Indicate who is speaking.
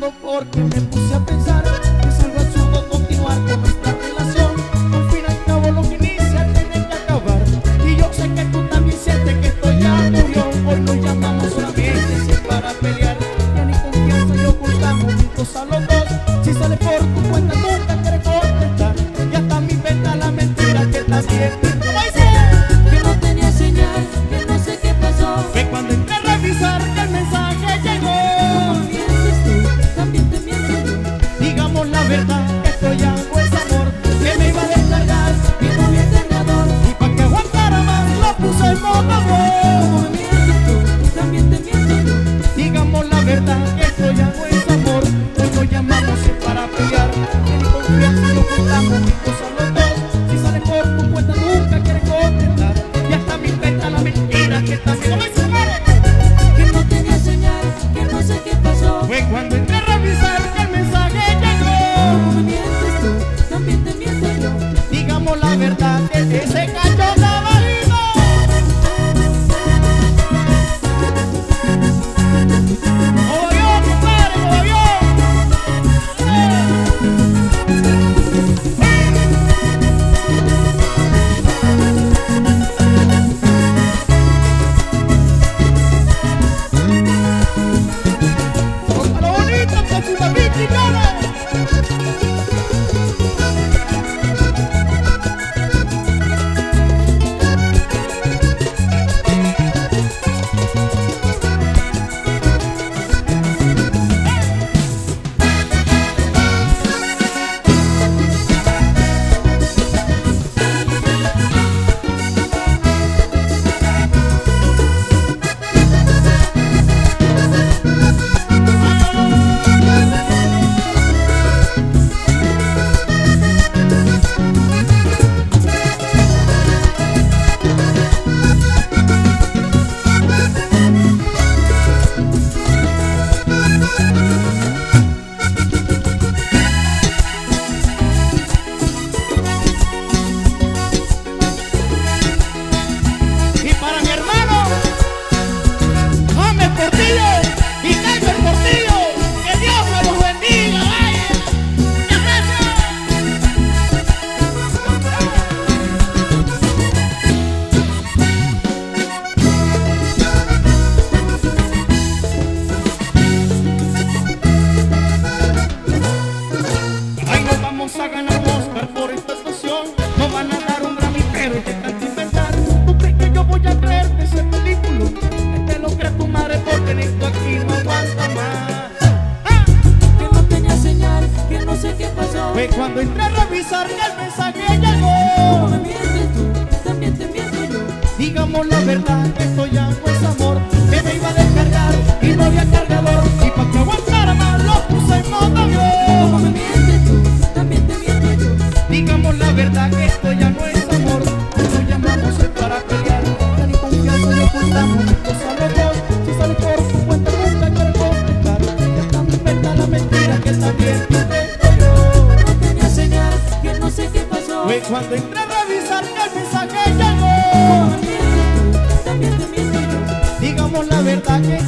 Speaker 1: porque me puse a pensar que es algo continuar con nuestra relación. Al fin y al cabo lo que inicia tiene que acabar. Y yo sé que tú también sientes que esto ya murió. Hoy nos llamamos solamente si es para pelear. Ya ni confianza y ocultamos juntos a los dos. Si sale por tu cuenta Y entré a revisar que el mensaje llegó.
Speaker 2: mientes tú, también te miento yo.
Speaker 1: Digamos la verdad, esto ya no es amor. Que me iba a descargar y no había cargador. Y para que aguantara más lo puse en modo avión.
Speaker 2: mientes tú, también te miento yo.
Speaker 1: Digamos la verdad que esto ya no es amor Nos llamamos para pelear ni confianza ni ocultamos juntos cuando entré a revisar que el mensaje llegó. Digamos la verdad que